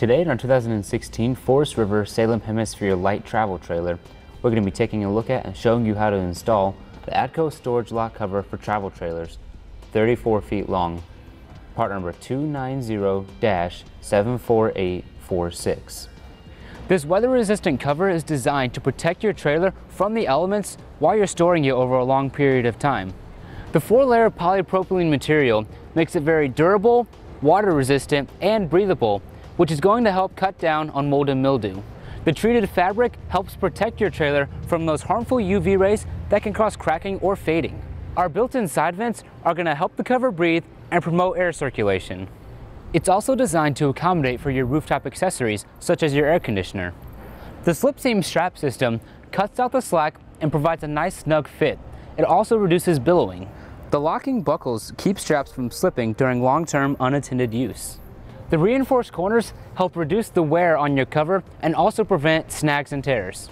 Today in our 2016 Forest River Salem Hemisphere Lite Travel Trailer, we're going to be taking a look at and showing you how to install the ADCO storage lot cover for travel trailers, 34 feet long, part number 290-74846. This weather-resistant cover is designed to protect your trailer from the elements while you're storing it over a long period of time. The four-layer polypropylene material makes it very durable, water-resistant, and breathable, which is going to help cut down on mold and mildew. The treated fabric helps protect your trailer from those harmful UV rays that can cause cracking or fading. Our built-in side vents are going to help the cover breathe and promote air circulation. It's also designed to accommodate for your rooftop accessories, such as your air conditioner. The slip seam strap system cuts out the slack and provides a nice snug fit. It also reduces billowing. The locking buckles keep straps from slipping during long-term unattended use. The reinforced corners help reduce the wear on your cover and also prevent snags and tears.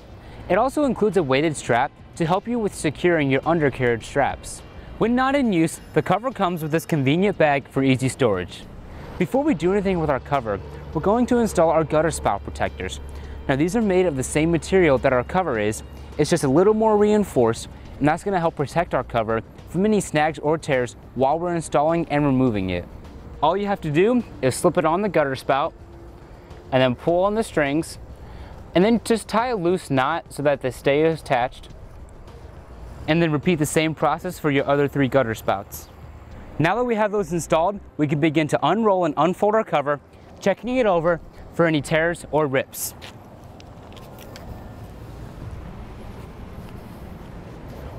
It also includes a weighted strap to help you with securing your undercarriage straps. When not in use, the cover comes with this convenient bag for easy storage. Before we do anything with our cover, we're going to install our gutter spout protectors. Now these are made of the same material that our cover is, it's just a little more reinforced and that's going to help protect our cover from any snags or tears while we're installing and removing it. All you have to do is slip it on the gutter spout and then pull on the strings and then just tie a loose knot so that they stay attached and then repeat the same process for your other three gutter spouts. Now that we have those installed, we can begin to unroll and unfold our cover, checking it over for any tears or rips.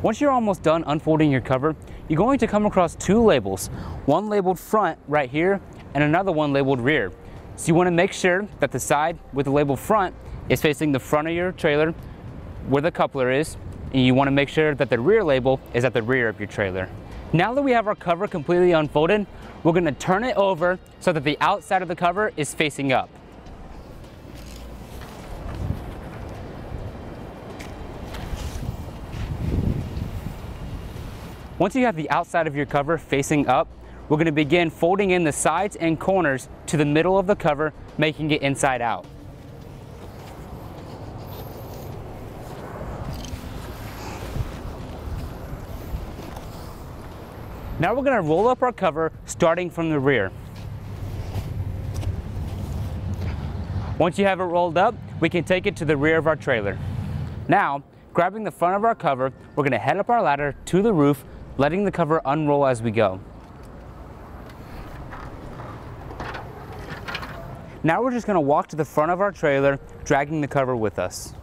Once you're almost done unfolding your cover, you're going to come across two labels, one labeled front right here and another one labeled rear. So you want to make sure that the side with the label front is facing the front of your trailer where the coupler is and you want to make sure that the rear label is at the rear of your trailer. Now that we have our cover completely unfolded, we're going to turn it over so that the outside of the cover is facing up. Once you have the outside of your cover facing up, we're going to begin folding in the sides and corners to the middle of the cover, making it inside out. Now we're gonna roll up our cover starting from the rear. Once you have it rolled up, we can take it to the rear of our trailer. Now, grabbing the front of our cover, we're gonna head up our ladder to the roof, letting the cover unroll as we go. Now we're just gonna walk to the front of our trailer, dragging the cover with us.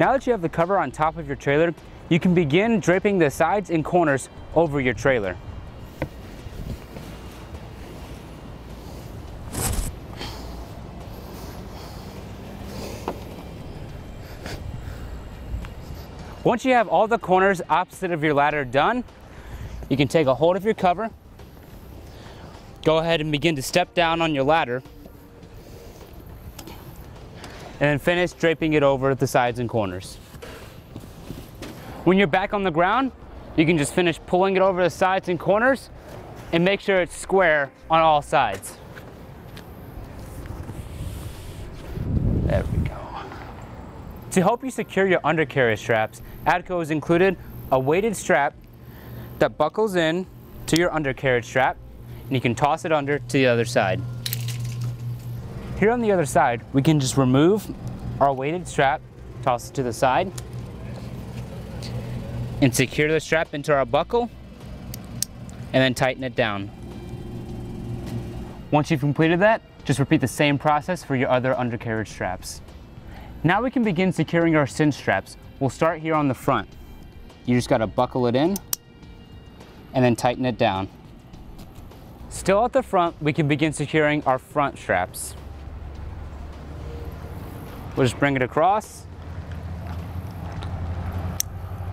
Now that you have the cover on top of your trailer, you can begin draping the sides and corners over your trailer. Once you have all the corners opposite of your ladder done, you can take a hold of your cover, go ahead and begin to step down on your ladder and then finish draping it over the sides and corners. When you're back on the ground, you can just finish pulling it over the sides and corners and make sure it's square on all sides. There we go. To help you secure your undercarriage straps, ADCO has included a weighted strap that buckles in to your undercarriage strap and you can toss it under to the other side. Here on the other side, we can just remove our weighted strap, toss it to the side, and secure the strap into our buckle, and then tighten it down. Once you've completed that, just repeat the same process for your other undercarriage straps. Now we can begin securing our cinch straps. We'll start here on the front. You just gotta buckle it in and then tighten it down. Still at the front, we can begin securing our front straps. We'll just bring it across,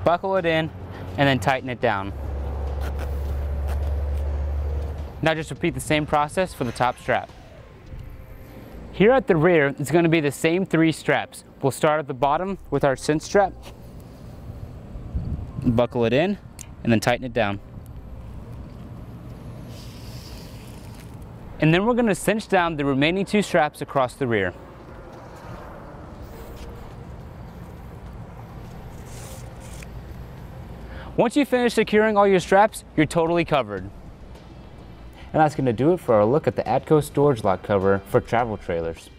buckle it in, and then tighten it down. Now just repeat the same process for the top strap. Here at the rear, it's going to be the same three straps. We'll start at the bottom with our cinch strap, buckle it in, and then tighten it down. And then we're gonna cinch down the remaining two straps across the rear. Once you finish securing all your straps, you're totally covered. And that's gonna do it for our look at the ADCO storage lot cover for travel trailers.